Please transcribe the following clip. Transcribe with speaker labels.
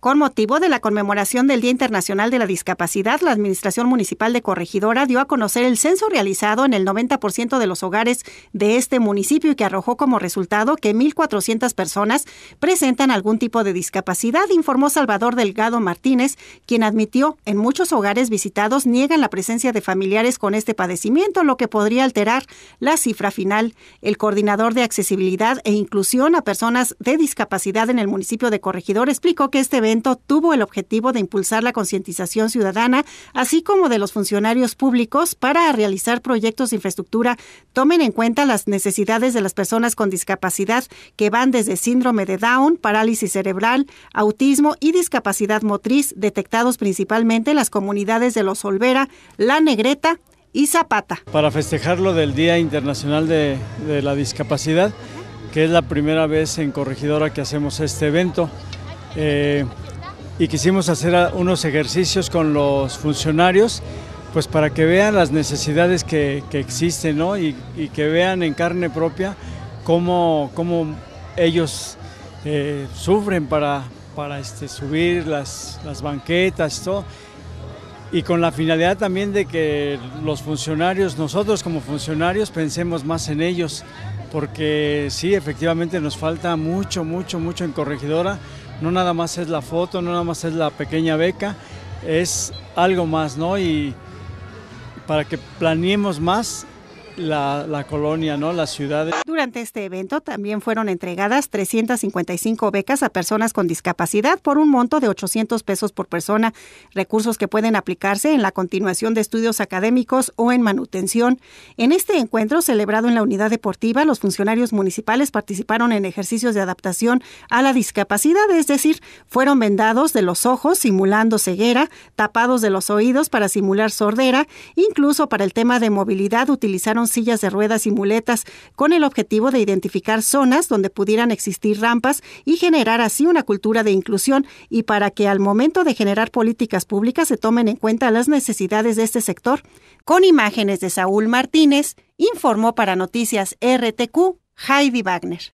Speaker 1: Con motivo de la conmemoración del Día Internacional de la Discapacidad, la Administración Municipal de Corregidora dio a conocer el censo realizado en el 90% de los hogares de este municipio y que arrojó como resultado que 1.400 personas presentan algún tipo de discapacidad, informó Salvador Delgado Martínez, quien admitió en muchos hogares visitados niegan la presencia de familiares con este padecimiento, lo que podría alterar la cifra final. El coordinador de accesibilidad e inclusión a personas de discapacidad en el municipio de Corregidora explicó que este tuvo el objetivo de impulsar la concientización ciudadana, así como de los funcionarios públicos para realizar proyectos de infraestructura tomen en cuenta las necesidades de las personas con discapacidad que van desde síndrome de Down, parálisis cerebral, autismo y discapacidad motriz, detectados principalmente en las comunidades de Los Olvera, La Negreta y Zapata.
Speaker 2: Para festejarlo del Día Internacional de, de la Discapacidad, que es la primera vez en Corregidora que hacemos este evento. Eh, y quisimos hacer unos ejercicios con los funcionarios pues para que vean las necesidades que, existen y, que vean en carne propia cómo, cómo ellos eh, sufren para, para este, subir las, las banquetas, todo. y con la finalidad también de que los funcionarios, nosotros como funcionarios, pensemos más en ellos, porque sí, efectivamente nos falta mucho, mucho, mucho en corregidora no nada más es la foto, no nada más es la pequeña beca, es algo más, ¿no? Y para que planeemos más la, colonia, ¿no? Las ciudades.
Speaker 1: Durante este evento también fueron entregadas 355 becas a personas con discapacidad por un monto de 800 pesos por persona, recursos que pueden aplicarse en la continuación de estudios académicos o en manutención. En este encuentro celebrado en la unidad deportiva, los funcionarios municipales participaron en ejercicios de adaptación a la discapacidad, es decir, fueron vendados de los ojos simulando ceguera, tapados de los oídos para simular sordera, incluso para el tema de movilidad utilizaron sillas de ruedas y muletas con el objetivo de identificar zonas donde pudieran existir rampas y generar así una cultura de inclusión y para que al momento de generar políticas públicas se tomen en cuenta las necesidades de este sector. Con imágenes de Saúl Martínez, informó para Noticias RTQ Heidi Wagner.